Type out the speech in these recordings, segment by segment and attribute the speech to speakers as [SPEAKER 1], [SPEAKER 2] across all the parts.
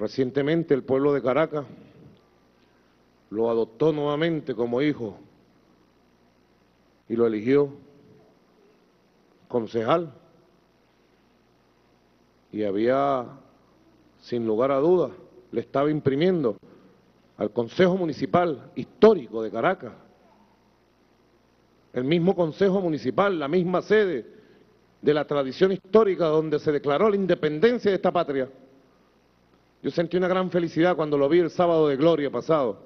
[SPEAKER 1] Recientemente el pueblo de Caracas lo adoptó nuevamente como hijo y lo eligió concejal. Y había, sin lugar a dudas, le estaba imprimiendo al Consejo Municipal Histórico de Caracas, el mismo Consejo Municipal, la misma sede de la tradición histórica donde se declaró la independencia de esta patria. Yo sentí una gran felicidad cuando lo vi el sábado de gloria pasado,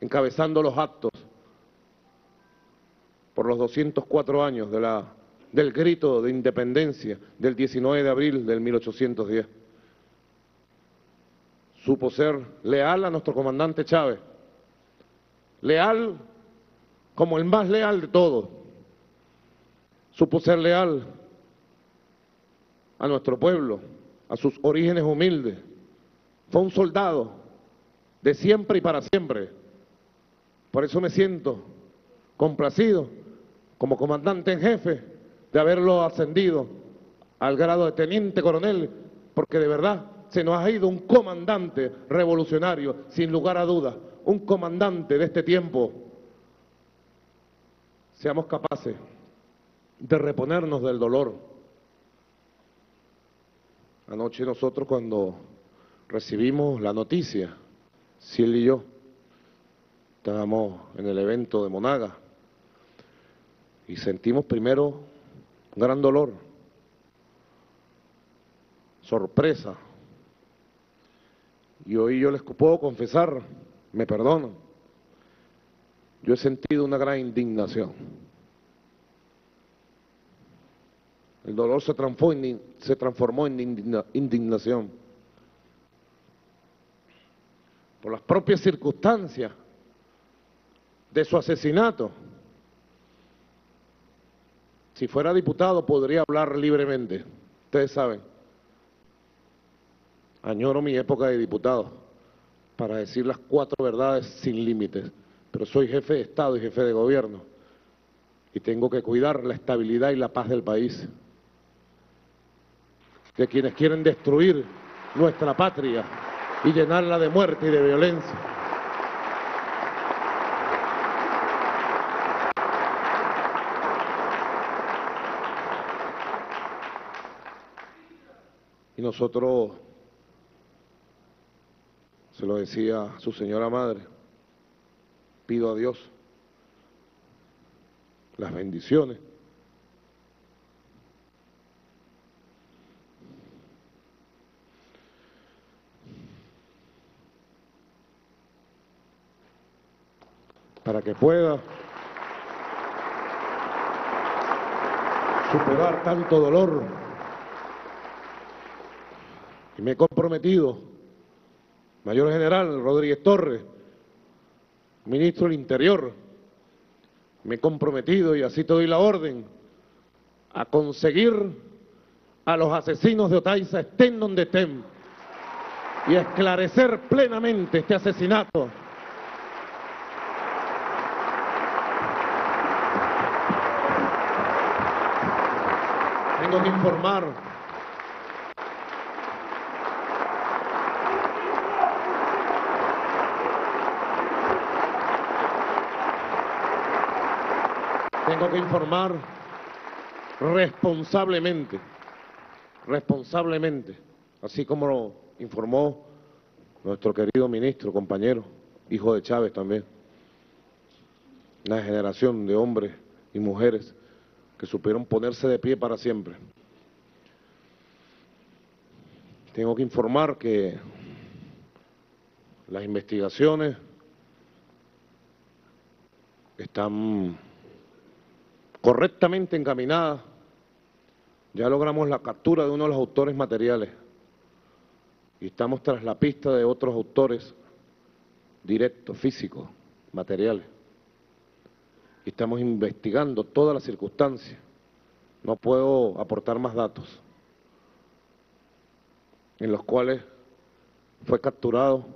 [SPEAKER 1] encabezando los actos por los 204 años del grito de independencia del 19 de abril del 1810. Supo ser leal a nuestro comandante Chávez, leal como el más leal de todos. Supo ser leal a nuestro pueblo, a sus orígenes humildes, fue un soldado de siempre y para siempre. Por eso me siento complacido como comandante en jefe de haberlo ascendido al grado de teniente coronel, porque de verdad se nos ha ido un comandante revolucionario, sin lugar a dudas, un comandante de este tiempo. Seamos capaces de reponernos del dolor. Anoche nosotros cuando recibimos la noticia, Ciel y yo, estábamos en el evento de Monaga y sentimos primero un gran dolor, sorpresa. Y hoy yo les puedo confesar, me perdono, yo he sentido una gran indignación. El dolor se transformó en, se transformó en indignación las propias circunstancias de su asesinato. Si fuera diputado podría hablar libremente, ustedes saben. Añoro mi época de diputado para decir las cuatro verdades sin límites, pero soy jefe de Estado y jefe de gobierno y tengo que cuidar la estabilidad y la paz del país. De quienes quieren destruir nuestra patria y llenarla de muerte y de violencia. Y nosotros, se lo decía su señora madre, pido a Dios las bendiciones para que pueda superar tanto dolor. Y me he comprometido, Mayor General Rodríguez Torres, Ministro del Interior, me he comprometido, y así te doy la orden, a conseguir a los asesinos de Otaiza, estén donde estén, y a esclarecer plenamente este asesinato tengo que informar. Tengo que informar responsablemente, responsablemente, así como lo informó nuestro querido ministro, compañero, hijo de Chávez también, una generación de hombres y mujeres que supieron ponerse de pie para siempre. Tengo que informar que las investigaciones están correctamente encaminadas. Ya logramos la captura de uno de los autores materiales y estamos tras la pista de otros autores directos, físicos, materiales estamos investigando todas las circunstancias. No puedo aportar más datos en los cuales fue capturado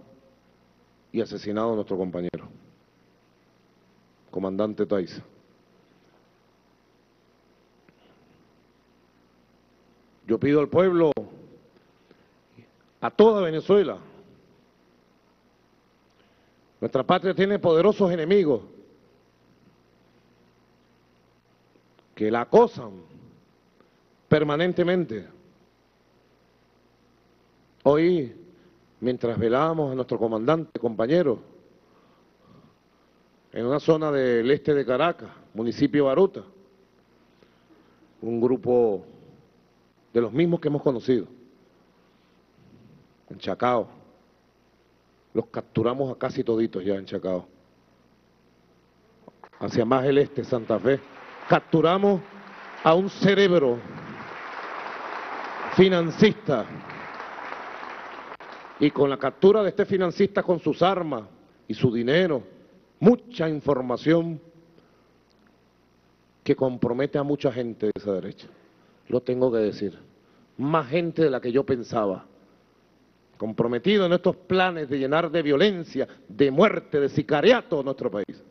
[SPEAKER 1] y asesinado nuestro compañero, comandante Taiza. Yo pido al pueblo a toda Venezuela. Nuestra patria tiene poderosos enemigos que la acosan permanentemente. Hoy, mientras velábamos a nuestro comandante, compañero, en una zona del este de Caracas, municipio Baruta, un grupo de los mismos que hemos conocido, en Chacao. Los capturamos a casi toditos ya en Chacao. Hacia más el este, Santa Fe. Capturamos a un cerebro financista. Y con la captura de este financista con sus armas y su dinero, mucha información que compromete a mucha gente de esa derecha. Lo tengo que decir. Más gente de la que yo pensaba. Comprometido en estos planes de llenar de violencia, de muerte, de sicariato nuestro país.